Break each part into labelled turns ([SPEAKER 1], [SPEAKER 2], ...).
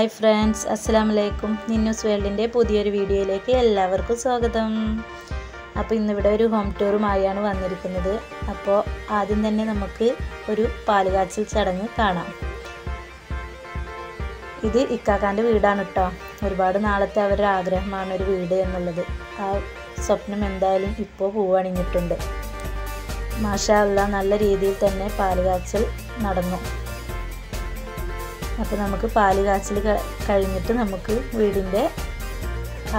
[SPEAKER 1] Hi friends അസ്സാം വലൈക്കും നിന്നൂസ് വേൾഡിന്റെ പുതിയൊരു വീഡിയോയിലേക്ക് എല്ലാവർക്കും സ്വാഗതം. അപ്പോൾ ഇന്നിവിടെ ഒരു ഹോം ടൂറുമായാണ് വന്നിരിക്കുന്നത്. അപ്പോൾ ആദ്യം തന്നെ നമുക്ക് ഒരു പാലുകാച്ചൽ ചടങ്ങ് കാണാം. ഇത് ഇക്കാക്കാന്റെ വീടാണ് കേട്ടോ ഒരുപാട് നാളത്തെ അവരുടെ ആഗ്രഹമാണ് ഒരു വീട് എന്നുള്ളത്. ആ സ്വപ്നം എന്തായാലും ഇപ്പോൾ പൂവണിഞ്ഞിട്ടുണ്ട്. മാഷാ നല്ല രീതിയിൽ തന്നെ പാലുകാച്ചൽ നടന്നു. അപ്പോൾ നമുക്ക് പാൽ കാച്ചിൽ കഴിഞ്ഞിട്ട് നമുക്ക് വീടിന്റെ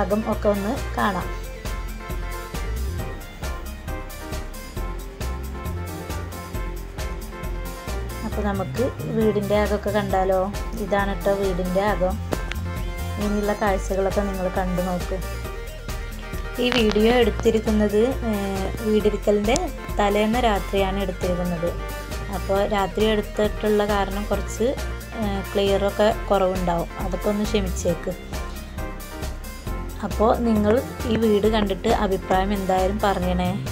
[SPEAKER 1] അകം ഒക്കെ ഒന്ന് കാണാം. അപ്പോൾ നമുക്ക് വീടിന്റെ അകമൊക്കെ കണ്ടാലോ? ഇതാണ് കേട്ടോ വീടിന്റെ അകം. ഇനിയുള്ള കാഴ്ചകളൊക്കെ നിങ്ങൾ കണ്ടു നോക്ക്. ഈ വീഡിയോ എടുത്തിരിക്കുന്നത് വീടിരിക്കലിന്റെ തലേന്ന് രാത്രിയാണ് എടുത്തിരിക്കുന്നത്. അപ്പോൾ രാത്രി എടുത്തിട്ടുള്ള കാരണം കുറച്ച് ക്ലിയറൊക്കെ കുറവുണ്ടാവും. അതൊക്കെ ഒന്ന് ക്ഷമിച്ചേക്ക്. അപ്പോൾ നിങ്ങൾ ഈ വീട് കണ്ടിട്ട് അഭിപ്രായം എന്തായാലും പറയണേ